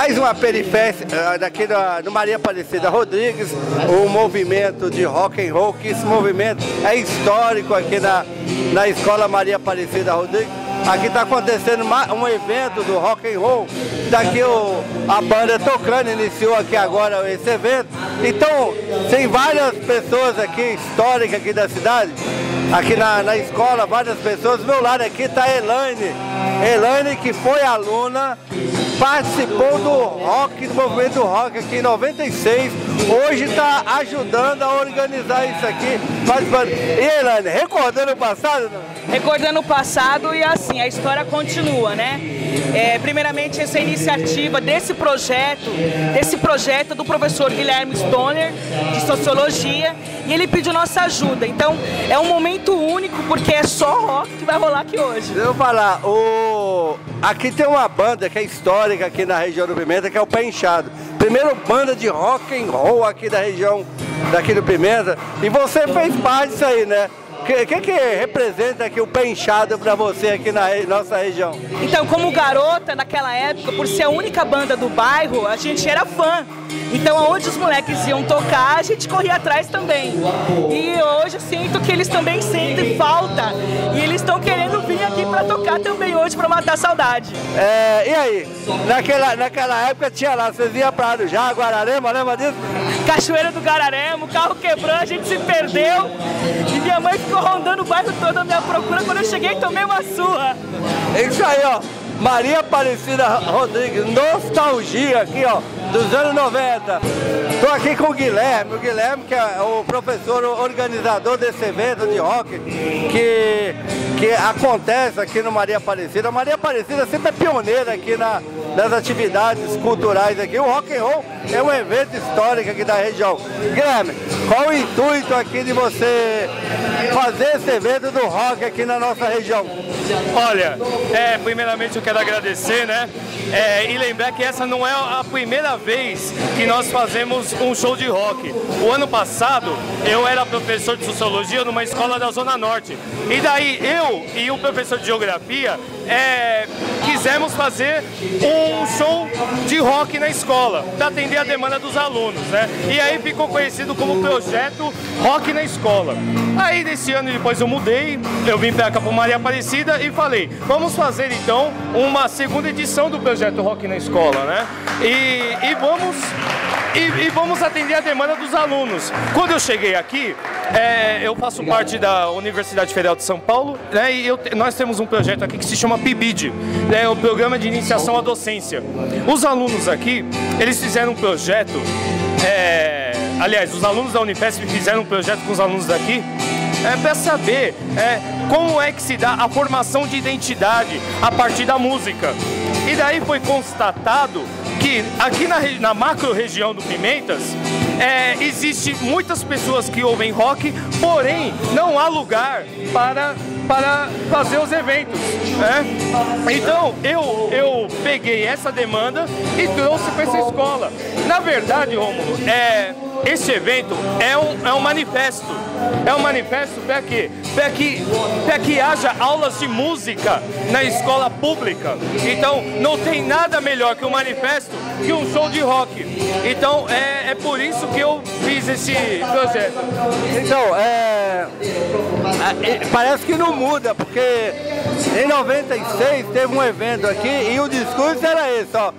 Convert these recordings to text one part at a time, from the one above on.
mais uma periféria eh, daqui da, no Maria Aparecida Rodrigues, um movimento de rock and roll, que esse movimento é histórico aqui na, na Escola Maria Aparecida Rodrigues. Aqui está acontecendo um evento do rock and roll. Daqui o, a banda tocando, iniciou aqui agora esse evento. Então, tem várias pessoas aqui, históricas aqui da cidade, aqui na, na escola, várias pessoas. Do meu lado aqui está a Elaine. Elaine que foi aluna participou do rock, do movimento rock aqui em 96. Hoje está ajudando a organizar isso aqui. Participando. E Elaine, recordando o passado? Recordando o passado e assim, a história continua, né? É, primeiramente, essa iniciativa desse projeto, desse projeto do professor Guilherme Stoner, de Sociologia, e ele pediu nossa ajuda. Então, é um momento único, porque é só rock que vai rolar aqui hoje. Eu falar, o... aqui tem uma banda que é histórica aqui na região do Pimenta, que é o Pé Inchado. Primeiro banda de rock and roll aqui da região daqui do Pimenta. E você fez parte disso aí, né? O que, que, que, representa aqui o pé inchado para você aqui na nossa região? Então, como garota naquela época, por ser a única banda do bairro, a gente era fã. Então, aonde os moleques iam tocar, a gente corria atrás também. E hoje eu sinto que eles também sentem falta. E eles estão querendo vir aqui para tocar também hoje, para matar a saudade. É, e aí? Naquela, naquela época tinha lá, vocês iam para já Guararema, lembra disso? Cachoeira do Guararema, o carro quebrou, a gente se perdeu. E minha mãe ficou rondando o bairro todo à minha procura. Quando eu cheguei, tomei uma surra. É isso aí, ó. Maria Aparecida Rodrigues, nostalgia aqui, ó, dos anos 90. Estou aqui com o Guilherme, o Guilherme que é o professor organizador desse evento de rock que, que acontece aqui no Maria Aparecida. Maria Aparecida sempre é pioneira aqui na, nas atividades culturais aqui. O rock and roll é um evento histórico aqui da região. Guilherme, qual o intuito aqui de você fazer esse evento do rock aqui na nossa região? Olha, é, primeiramente eu quero agradecer, né? É, e lembrar que essa não é a primeira vez que nós fazemos um show de rock. O ano passado eu era professor de sociologia numa escola da Zona Norte. E daí eu e o professor de geografia é, quisemos fazer um show de rock na escola, para atender a demanda dos alunos, né? E aí ficou conhecido como projeto Rock na Escola. Aí desse ano depois eu mudei, eu vim para Maria Aparecida e falei, vamos fazer então uma segunda edição do projeto Rock na Escola, né? E, e vamos e, e, vamos atender a demanda dos alunos. Quando eu cheguei aqui, é, eu faço parte da Universidade Federal de São Paulo, né, e eu, nós temos um projeto aqui que se chama PIBID, né, o Programa de Iniciação à Docência. Os alunos aqui, eles fizeram um projeto, é, aliás, os alunos da Unifesp fizeram um projeto com os alunos daqui, é, para saber é, como é que se dá a formação de identidade a partir da música. E daí foi constatado que aqui na, na macro região do Pimentas, é, existe muitas pessoas que ouvem rock, porém não há lugar para, para fazer os eventos. Né? Então eu, eu peguei essa demanda e trouxe para essa escola. Na verdade, Romulo, é, esse evento é um, é um manifesto. É um manifesto para quê? Para que, para que haja aulas de música na escola pública. Então, não tem nada melhor que um manifesto que um show de rock. Então, é, é por isso que eu fiz esse projeto. Então, é, é parece que não muda, porque em 96 teve um evento aqui e o discurso era esse, ó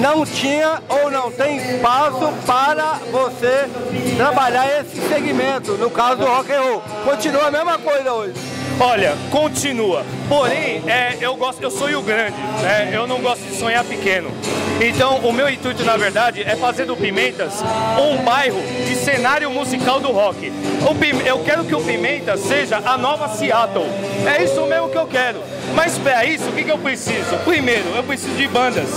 não tinha ou não tem espaço para você trabalhar esse segmento, no caso do rock and roll. Continua a mesma coisa hoje. Olha, continua. Porém, é, eu gosto, eu sonho grande, né? Eu não gosto de sonhar pequeno. Então, o meu intuito, na verdade, é fazer do Pimentas um bairro de cenário musical do rock. eu quero que o Pimentas seja a nova Seattle. É isso mesmo que eu quero. Mas para isso, o que, que eu preciso? Primeiro, eu preciso de bandas.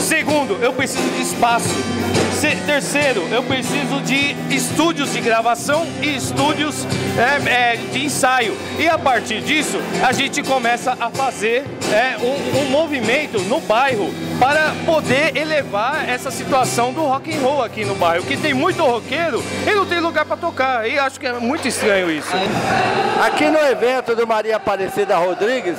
Segundo, eu preciso de espaço. Terceiro, eu preciso de estúdios de gravação e estúdios é, é, de ensaio. E a partir disso, a gente começa a fazer é, um, um movimento no bairro para poder elevar essa situação do rock and roll aqui no bairro, que tem muito roqueiro e não tem lugar para tocar. E acho que é muito estranho isso. Aqui no evento do Maria Aparecida Rodrigues,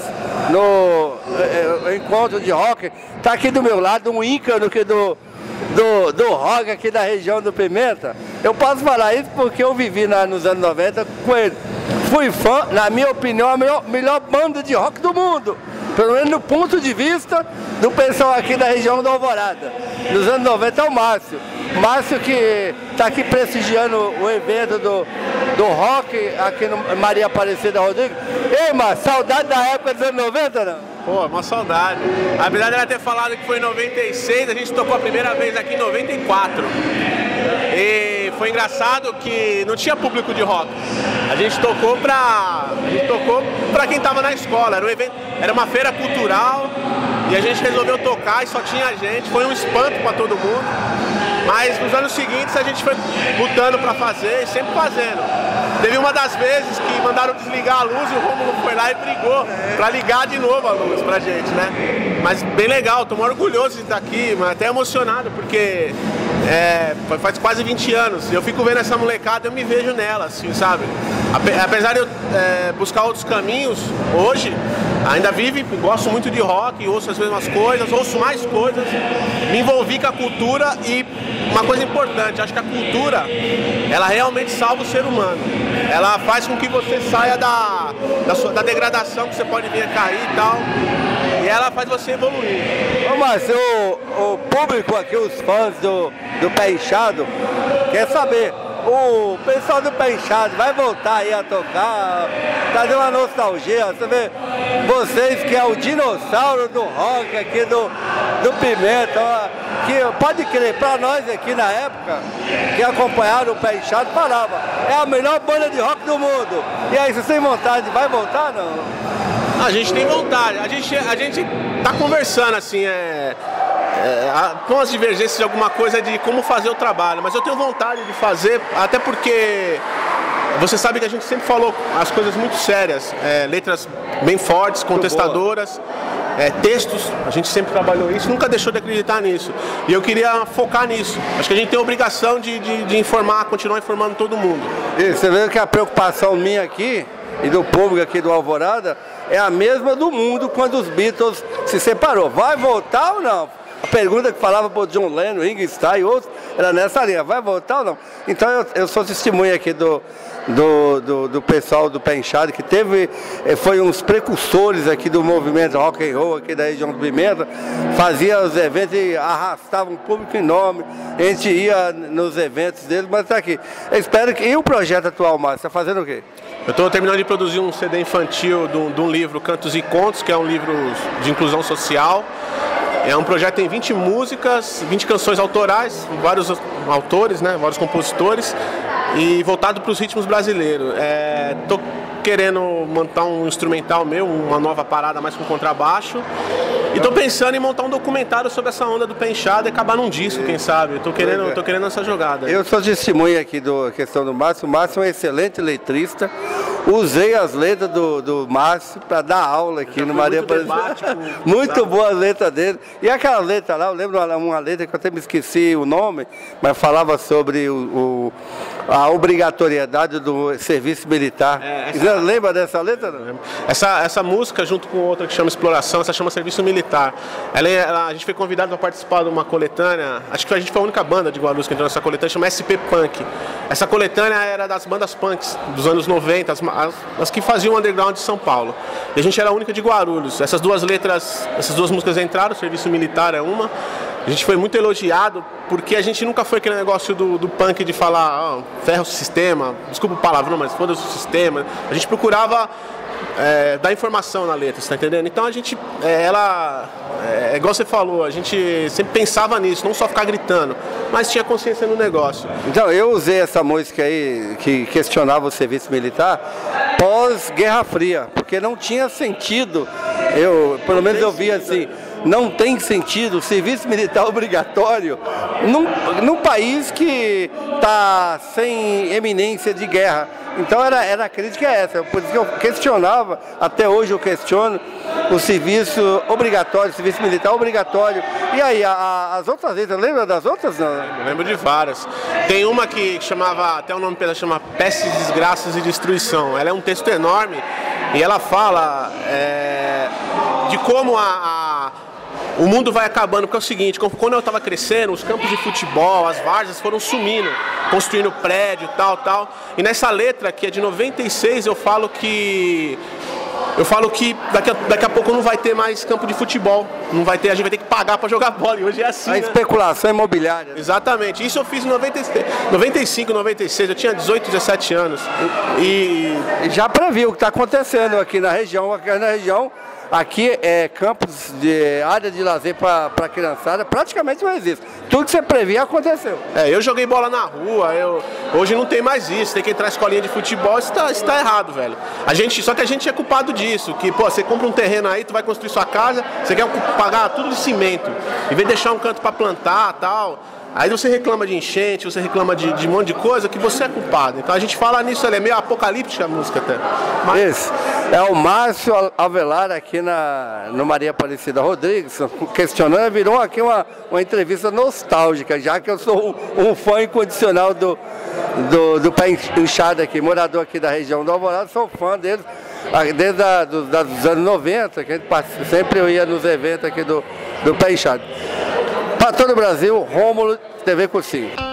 no é, é encontro de rock, tá aqui do meu lado um ícano que do do, do rock aqui da região do Pimenta. Eu posso falar isso porque eu vivi na, nos anos 90 com ele. Fui fã, na minha opinião, a melhor, melhor banda de rock do mundo. Pelo menos no ponto de vista do pessoal aqui da região da Alvorada. Nos anos 90 é o Márcio. Márcio que está aqui prestigiando o evento do, do rock aqui no Maria Aparecida Rodrigues. Ei, Márcio, saudade da época dos anos 90, não? Pô, uma saudade. A verdade era ter falado que foi em 96, a gente tocou a primeira vez aqui em 94. E foi engraçado que não tinha público de rock. A gente tocou pra. A gente tocou pra quem tava na escola. Era um evento, era uma feira cultural e a gente resolveu tocar e só tinha gente. Foi um espanto para todo mundo. Mas nos anos seguintes a gente foi lutando para fazer e sempre fazendo. Teve uma das vezes que mandaram desligar a luz e o Romulo foi lá e brigou para ligar de novo a luz pra gente, né? Mas bem legal, tô orgulhoso de estar aqui, até emocionado, porque é, faz quase 20 anos. Eu fico vendo essa molecada, eu me vejo nela, assim, sabe? Apesar de eu é, buscar outros caminhos, hoje, ainda vive, gosto muito de rock, ouço as mesmas coisas, ouço mais coisas, me envolvi com a cultura e uma coisa importante, acho que a cultura, ela realmente salva o ser humano. Ela faz com que você saia da, da, sua, da degradação que você pode vir a cair e tal. E ela faz você evoluir. Ô Márcio, o, o público aqui, os fãs do, do Pé Inchado, quer saber o pessoal do Pé Inchado vai voltar aí a tocar, trazer uma nostalgia, você vê, vocês que é o dinossauro do rock aqui do, do Pimenta, que pode crer, pra nós aqui na época, que acompanharam o Pé Inchado, falava, é a melhor banda de rock do mundo. E aí, se tem vontade, vai voltar não? A gente tem vontade, a gente, a gente tá conversando assim, é é, com as divergências de alguma coisa de como fazer o trabalho, mas eu tenho vontade de fazer, até porque você sabe que a gente sempre falou as coisas muito sérias, é, letras bem fortes, contestadoras, é, textos, a gente sempre trabalhou isso, nunca deixou de acreditar nisso. E eu queria focar nisso. Acho que a gente tem a obrigação de, de, de informar, continuar informando todo mundo. E você vê que a preocupação minha aqui e do público aqui do Alvorada é a mesma do mundo quando os Beatles se separou. Vai voltar ou não? A pergunta que falava para o John Lennon, Ringo Starr e outros, era nessa linha, vai voltar ou não? Então eu, eu sou testemunha aqui do, do, do, do, pessoal do Pé Inchado, que teve, eh, foi uns precursores aqui do movimento rock and roll aqui da região do Pimenta, fazia os eventos e arrastava um público enorme, a gente ia nos eventos deles, mas está aqui. Eu espero que. E o projeto atual, Márcio, está fazendo o quê? Eu estou terminando de produzir um CD infantil de um, de um livro Cantos e Contos, que é um livro de inclusão social. É um projeto que tem 20 músicas, 20 canções autorais, vários autores, né, vários compositores, e voltado para os ritmos brasileiros. Estou é, querendo montar um instrumental meu, uma nova parada mais com contrabaixo. E estou pensando em montar um documentário sobre essa onda do penchado e acabar num disco, quem sabe. Estou querendo, tô querendo essa jogada. Eu sou testemunha aqui da questão do Márcio. O Márcio é um excelente letrista. Usei as letras do, do Márcio para dar aula aqui no Maria Aparecida. muito boa a letra dele. E aquela letra lá, eu lembro uma letra que eu até me esqueci o nome, mas falava sobre o, o a obrigatoriedade do serviço militar. É, essa... lembra dessa letra? Não? Essa, essa música, junto com outra que chama Exploração, essa chama Serviço Militar. Ela, é, ela a gente foi convidado para participar de uma coletânea, acho que a gente foi a única banda de Guarulhos que entrou nessa coletânea, chama SP Punk. Essa coletânea era das bandas punks dos anos 90, as, as, as que faziam underground de São Paulo. E a gente era a única de Guarulhos. Essas duas letras, essas duas músicas entraram, Serviço Militar é uma, a gente foi muito elogiado porque a gente nunca foi aquele negócio do, do punk de falar oh, ferro o sistema, desculpa o palavrão, mas foda-se o sistema. A gente procurava é, dar informação na letra, você tá entendendo? Então a gente, é, ela, é, igual você falou, a gente sempre pensava nisso, não só ficar gritando, mas tinha consciência no negócio. Então eu usei essa música aí que questionava o serviço militar pós Guerra Fria, porque não tinha sentido. Eu, pelo menos eu vi assim não tem sentido o serviço militar obrigatório num, num país que está sem eminência de guerra. Então era, era a crítica é essa, por isso que eu questionava, até hoje eu questiono, o serviço obrigatório, o serviço militar obrigatório. E aí, a, a, as outras letras, lembra das outras? Não? Eu lembro de várias. Tem uma que chamava, até o nome dela chama Pestes, Desgraças e Destruição. Ela é um texto enorme e ela fala é, de como a, a o mundo vai acabando, porque é o seguinte, quando eu estava crescendo, os campos de futebol, as várzeas foram sumindo, construindo prédio, tal, tal. E nessa letra, que é de 96, eu falo que eu falo que daqui a, daqui a pouco não vai ter mais campo de futebol. Não vai ter, a gente vai ter que pagar para jogar bola. E hoje é assim. A né? especulação imobiliária. Exatamente. Isso eu fiz em 96, 95, 96. Eu tinha 18, 17 anos. E, e já previu o que está acontecendo aqui na região. Aqui na região Aqui é campos de área de lazer para criançada, praticamente não existe. Tudo que você previa aconteceu. É, eu joguei bola na rua, eu, hoje não tem mais isso, tem que entrar escolinha de futebol, isso está tá errado, velho. A gente, só que a gente é culpado disso, que, pô, você compra um terreno aí, tu vai construir sua casa, você quer pagar tudo de cimento, em vez de deixar um canto para plantar tal. Aí você reclama de enchente, você reclama de, de, um monte de coisa que você é culpado. Então a gente fala nisso, ela é meio apocalíptica a música até. Mas... Isso. É o Márcio Avelar aqui na, no Maria Aparecida Rodrigues, questionando, virou aqui uma, uma entrevista nostálgica, já que eu sou um, fã incondicional do, do, do Pé Inchado aqui, morador aqui da região do Alvorada, sou fã deles desde a, do, dos anos 90, que sempre eu ia nos eventos aqui do, do Pé Inchado. Para todo o Brasil, Rômulo TV Cursinho.